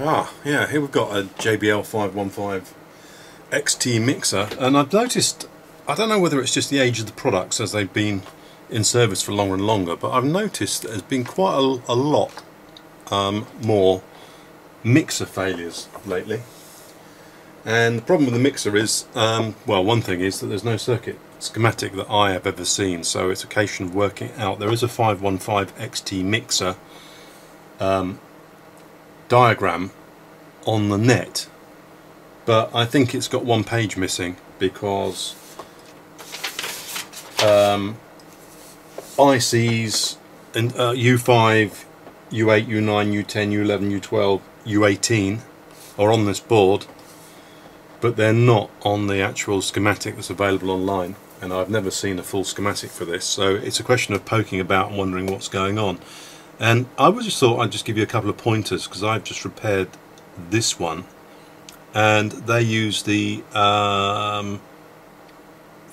Ah, yeah, here we've got a JBL 515 XT mixer, and I've noticed, I don't know whether it's just the age of the products as they've been in service for longer and longer, but I've noticed there's been quite a, a lot um, more mixer failures lately. And the problem with the mixer is, um, well, one thing is that there's no circuit schematic that I have ever seen, so it's a case of working out. There is a 515 XT mixer um, diagram on the net but I think it's got one page missing because um, ICs and uh, U5, U8, U9, U10, U11, U12, U18 are on this board but they're not on the actual schematic that's available online and I've never seen a full schematic for this so it's a question of poking about and wondering what's going on and I was just thought I'd just give you a couple of pointers because I've just repaired this one. And they use the um,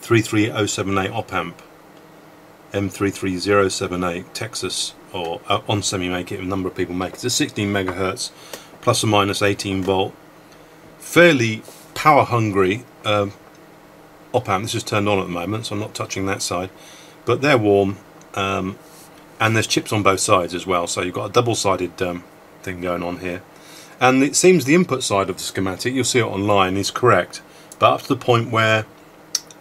33078 op amp M33078 Texas or uh, Onsemi make it a number of people make it. It's a 16 megahertz plus or minus 18 volt fairly power hungry um, op amp. This is turned on at the moment so I'm not touching that side. But they're warm um, and there's chips on both sides as well so you've got a double-sided um, thing going on here. And it seems the input side of the schematic you'll see it online is correct. But up to the point where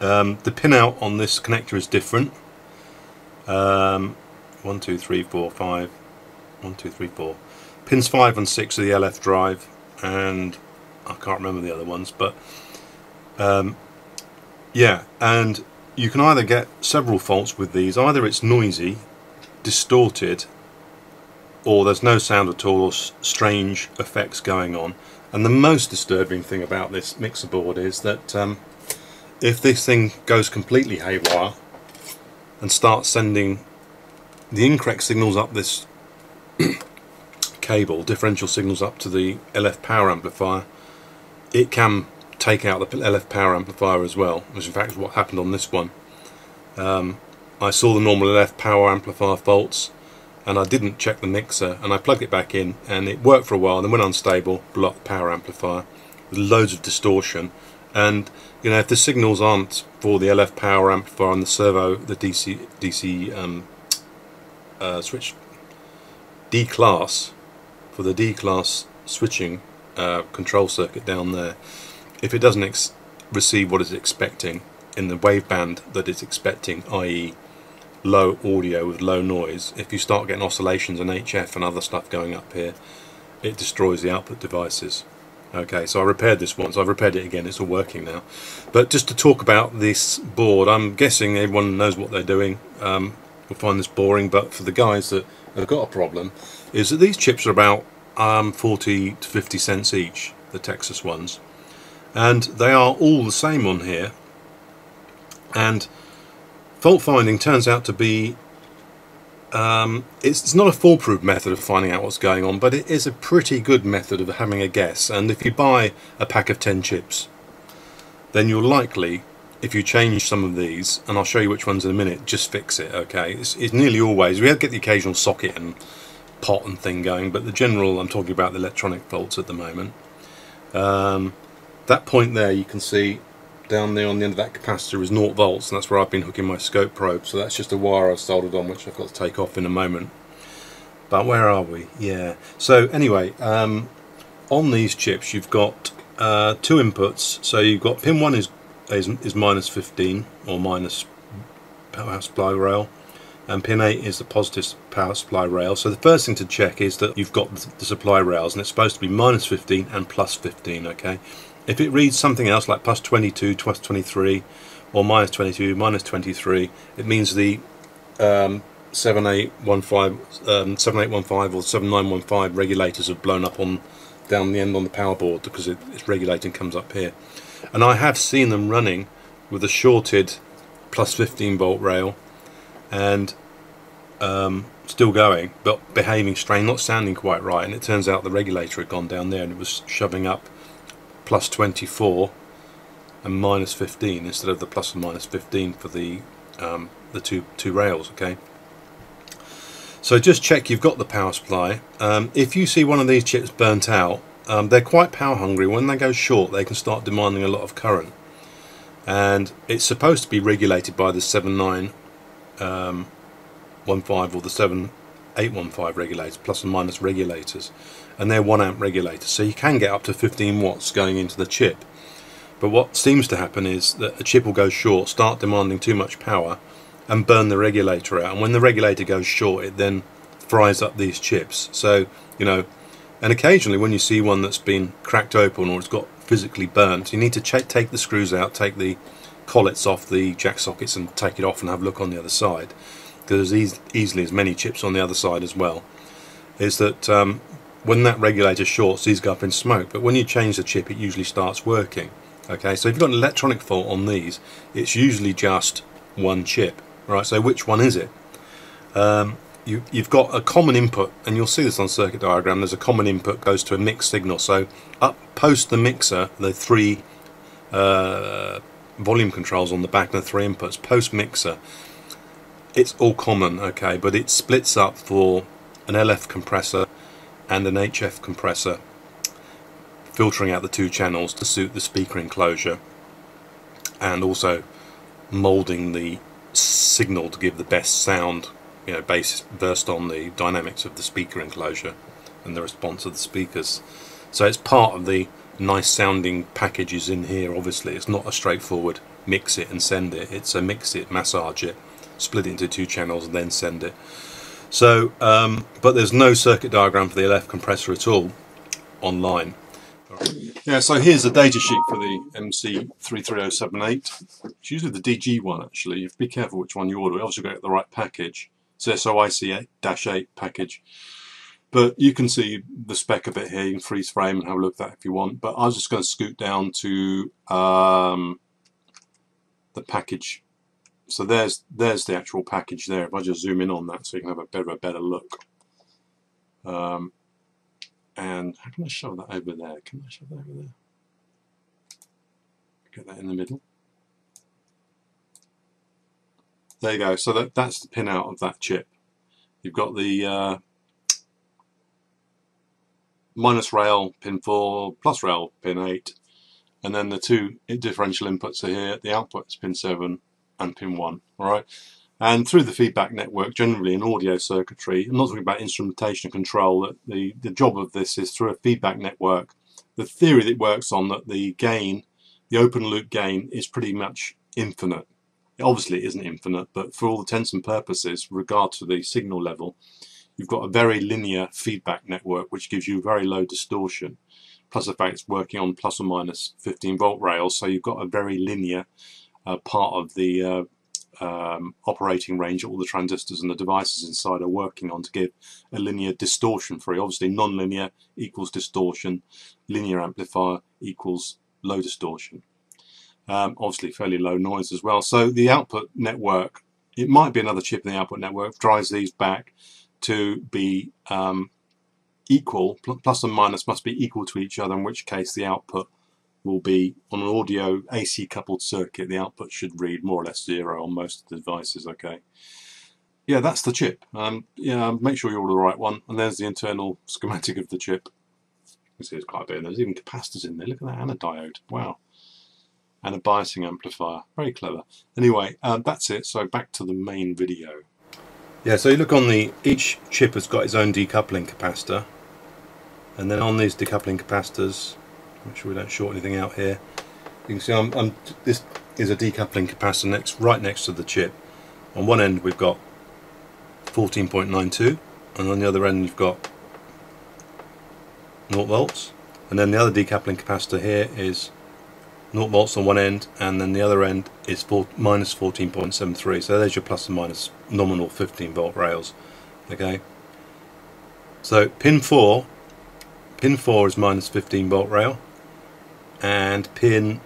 um, the pinout on this connector is different. Um, 1 2 3 4 5 1 2 3 4 pins 5 and 6 are the LF drive and I can't remember the other ones but um, yeah and you can either get several faults with these. Either it's noisy distorted or there's no sound at all or strange effects going on and the most disturbing thing about this mixer board is that um, if this thing goes completely haywire and starts sending the incorrect signals up this cable, differential signals up to the LF power amplifier, it can take out the LF power amplifier as well, which in fact is what happened on this one. Um, I saw the normal LF power amplifier faults and I didn't check the mixer and I plugged it back in and it worked for a while and then went unstable, blocked power amplifier with loads of distortion. And you know if the signals aren't for the LF power amplifier on the servo, the DC DC um, uh, switch D class for the D class switching uh, control circuit down there, if it doesn't receive what it's expecting in the waveband that it's expecting, i.e low audio with low noise, if you start getting oscillations and HF and other stuff going up here, it destroys the output devices. Okay, so I repaired this once, I've repaired it again, it's all working now. But just to talk about this board, I'm guessing everyone knows what they're doing, um, will find this boring, but for the guys that have got a problem, is that these chips are about um, 40 to 50 cents each, the Texas ones. And they are all the same on here. And Fault finding turns out to be um, it's, it's, not a foolproof method of finding out what's going on, but it is a pretty good method of having a guess. And if you buy a pack of 10 chips, then you're likely, if you change some of these, and I'll show you which ones in a minute, just fix it, okay? It's, it's nearly always, we have get the occasional socket and pot and thing going, but the general, I'm talking about the electronic faults at the moment. Um, that point there, you can see down there on the end of that capacitor is 0 volts and that's where I've been hooking my scope probe. So that's just a wire I've soldered on which I've got to take off in a moment. But where are we? Yeah. So anyway um, on these chips you've got uh, two inputs. So you've got pin 1 is, is, is minus 15 or minus power supply rail and pin 8 is the positive power supply rail. So the first thing to check is that you've got the supply rails and it's supposed to be minus 15 and plus 15 okay if it reads something else like plus 22, plus 23, or minus 22, minus 23, it means the um, 7815, um, 7815 or 7915 regulators have blown up on down the end on the power board because it, it's regulating comes up here. And I have seen them running with a shorted plus 15 volt rail and um, still going but behaving strange, not sounding quite right and it turns out the regulator had gone down there and it was shoving up plus 24 and minus 15 instead of the plus and minus 15 for the um, the two two rails okay so just check you've got the power supply um, if you see one of these chips burnt out um, they're quite power hungry. When they go short, they can start demanding a lot of current. And it's supposed to be regulated by the 7915 um, or the 7815 regulators, plus and minus regulators. And they're 1 amp regulators. So you can get up to 15 watts going into the chip. But what seems to happen is that a chip will go short, start demanding too much power, and burn the regulator out. And when the regulator goes short, it then fries up these chips. So, you know, and occasionally when you see one that's been cracked open or it's got physically burnt, you need to take the screws out, take the collets off the jack sockets and take it off and have a look on the other side. Because there's easily as many chips on the other side as well. Is that um, when that regulator shorts, these go up in smoke. But when you change the chip, it usually starts working. Okay, so if you've got an electronic fault on these, it's usually just one chip. Right, so which one is it? Um, you, have got a common input, and you'll see this on circuit diagram. There's a common input goes to a mixed signal. So up post the mixer, the three uh, volume controls on the back, and the three inputs. Post mixer, it's all common, okay, but it splits up for an LF compressor and an HF compressor, filtering out the two channels to suit the speaker enclosure, and also molding the signal to give the best sound you know, based versed on the dynamics of the speaker enclosure and the response of the speakers. So it's part of the nice sounding packages in here obviously. It's not a straightforward mix it and send it. It's a mix it, massage it, split it into two channels and then send it. So, um, but there's no circuit diagram for the LF compressor at all online. Yeah, so here's the data sheet for the MC33078. It's usually the DG one actually. You have to be careful which one you order. Obviously got the right package. It's SOIC-8 package. But you can see the spec of it here. You can freeze frame and have a look at that if you want. But I was just going to scoot down to um, the package. So there's there's the actual package there. If I just zoom in on that so you can have a of a better look. Um, and how can I shove that over there? Can I shove that over there? Get that in the middle. There you go. So that, that's the pin out of that chip. You've got the uh, minus rail pin 4, plus rail pin 8, and then the two differential inputs are here. The output is pin 7 and pin 1. All right. And through the feedback network, generally in audio circuitry, I'm not talking about instrumentation control, the, the job of this is through a feedback network. The theory that works on that the gain, the open loop gain, is pretty much infinite obviously it isn't infinite, but for all intents and purposes, regard to the signal level, you've got a very linear feedback network which gives you very low distortion. Plus the fact it's working on plus or minus 15 volt rails, so you've got a very linear uh, part of the uh, um, operating range all the transistors and the devices inside are working on to give a linear distortion free. Obviously non-linear equals distortion, linear amplifier equals low distortion um, obviously fairly low noise as well. So the output network, it might be another chip in the output network, drives these back to be um, equal, plus and minus must be equal to each other, in which case the output will be on an audio AC coupled circuit, the output should read more or less zero on most of the devices, okay. Yeah, that's the chip. Um, yeah, make sure you order the right one. And there's the internal schematic of the chip. You see quite a bit. There's even capacitors in there. Look at that, and a diode. Wow and a biasing amplifier. Very clever. Anyway, uh, that's it. So back to the main video. Yeah, so you look on the, each chip has got its own decoupling capacitor. And then on these decoupling capacitors, make sure we don't short anything out here. You can see I'm, I'm, this is a decoupling capacitor next, right next to the chip. On one end we've got 14.92 and on the other end you've got 0 volts and then the other decoupling capacitor here is 0 volts on one end and then the other end is four, minus 14.73 so there's your plus and minus nominal 15 volt rails okay so pin 4 pin 4 is minus 15 volt rail and pin.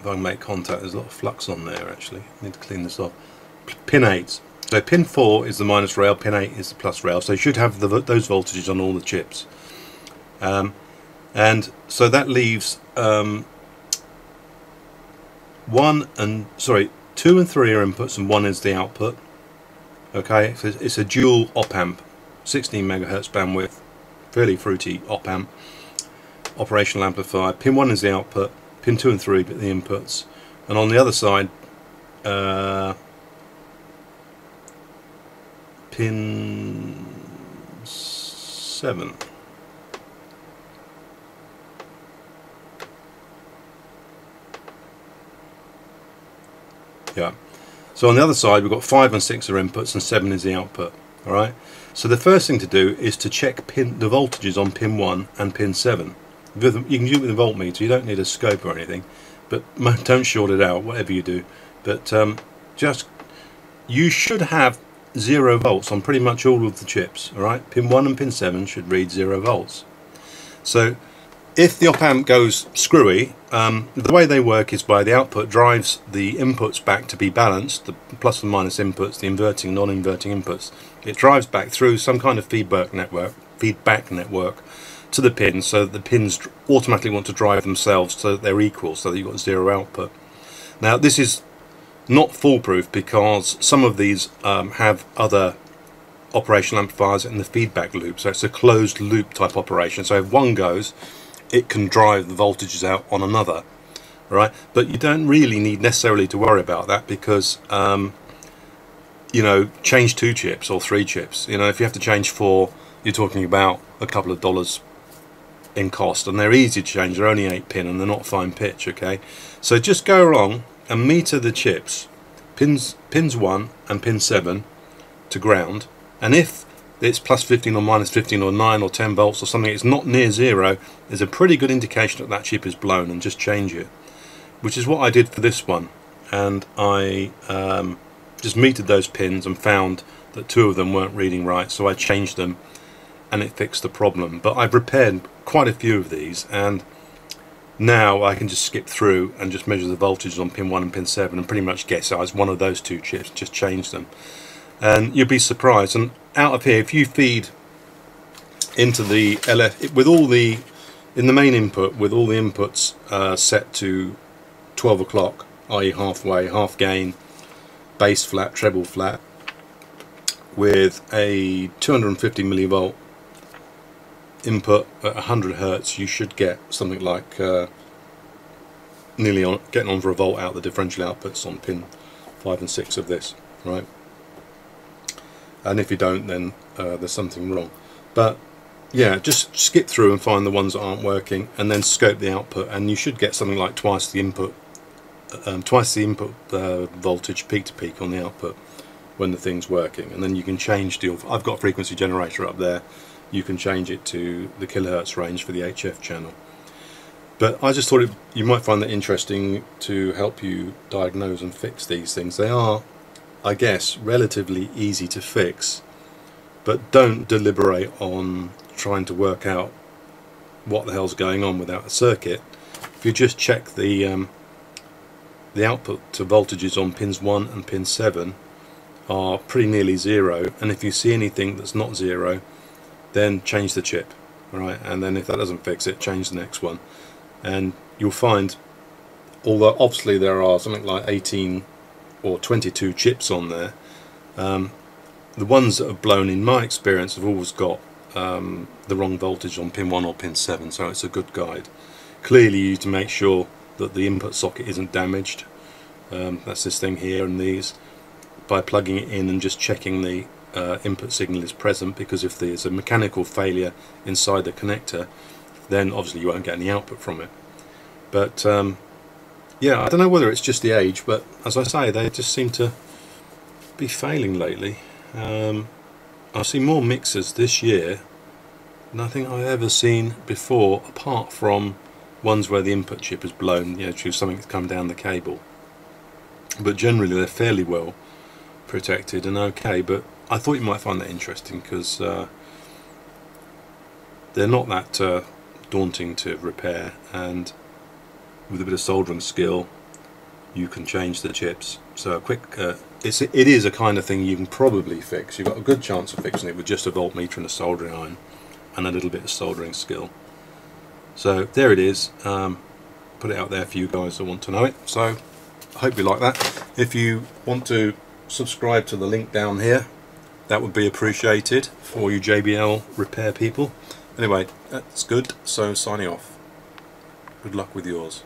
If I can make contact there's a lot of flux on there actually. I need to clean this off. Pin 8 so pin 4 is the minus rail pin 8 is the plus rail. So you should have the, those voltages on all the chips. Um, and so that leaves um, one and sorry two and three are inputs and one is the output. Okay? So it's a dual op amp 16 megahertz bandwidth fairly fruity op amp operational amplifier pin 1 is the output pin 2 and 3 but the inputs. And on the other side uh, pin 7 yeah. So on the other side we've got 5 and 6 are inputs and 7 is the output alright so the first thing to do is to check pin the voltages on pin 1 and pin 7 you can do it with a voltmeter you don't need a scope or anything but don't short it out whatever you do. But um, just you should have zero volts on pretty much all of the chips alright pin 1 and pin 7 should read zero volts. So if the op amp goes screwy um, the way they work is by the output drives the inputs back to be balanced the plus and minus inputs the inverting non-inverting inputs. It drives back through some kind of feedback network feedback network to the pins so that the pins automatically want to drive themselves so that they're equal so that you've got zero output. Now this is not foolproof because some of these um, have other operational amplifiers in the feedback loop so it's a closed loop type operation. So if one goes it can drive the voltages out on another right? But you don't really need necessarily to worry about that because um, you know change two chips or three chips. You know if you have to change four you're talking about a couple of dollars in cost. And they're easy to change. They're only 8 pin and they're not fine pitch okay? So just go along and meter the chips pins pins 1 and pin 7 to ground. And if it's plus 15 or minus 15 or 9 or 10 volts or something. It's not near zero. Is a pretty good indication that that chip is blown and just change it which is what I did for this one. And I um, just metered those pins and found that two of them weren't reading right so I changed them and it fixed the problem. But I've repaired quite a few of these and now I can just skip through and just measure the voltages on pin 1 and pin 7 and pretty much guess as one of those two chips just change them. And you'll be surprised and out of here if you feed into the LF with all the in the main input with all the inputs uh, set to 12 o'clock i.e. halfway half gain bass flat treble flat with a 250 millivolt input at 100 hertz you should get something like uh, nearly on getting on for a volt out the differential outputs on pin 5 and 6 of this right and if you don't then uh, there's something wrong. But yeah just skip through and find the ones that aren't working and then scope the output. And you should get something like twice the input um, twice the input uh, voltage peak to peak on the output when the thing's working. And then you can change the I've got a frequency generator up there. You can change it to the kilohertz range for the HF channel. But I just thought it, you might find that interesting to help you diagnose and fix these things. They are I guess, relatively easy to fix, but don't deliberate on trying to work out what the hell's going on without a circuit. If you just check the um, the output to voltages on pins 1 and pin 7 are pretty nearly zero and if you see anything that's not zero then change the chip alright and then if that doesn't fix it change the next one and you'll find although obviously there are something like 18 or 22 chips on there. Um, the ones that have blown in my experience have always got um, the wrong voltage on pin 1 or pin 7 so it's a good guide. Clearly you need to make sure that the input socket isn't damaged. Um, that's this thing here and these. By plugging it in and just checking the uh, input signal is present because if there's a mechanical failure inside the connector then obviously you won't get any output from it. But um, yeah, I don't know whether it's just the age, but as I say, they just seem to be failing lately. Um, I've seen more mixers this year nothing I've ever seen before, apart from ones where the input chip is blown, you know, something that's come down the cable. But generally, they're fairly well protected and okay. But I thought you might find that interesting because uh, they're not that uh, daunting to repair and with a bit of soldering skill you can change the chips so a quick uh, it's, it is a kind of thing you can probably fix you've got a good chance of fixing it with just a voltmeter and a soldering iron and a little bit of soldering skill so there it is um, put it out there for you guys that want to know it so I hope you like that if you want to subscribe to the link down here that would be appreciated for you JBL repair people. Anyway, that's good. So signing off. Good luck with yours.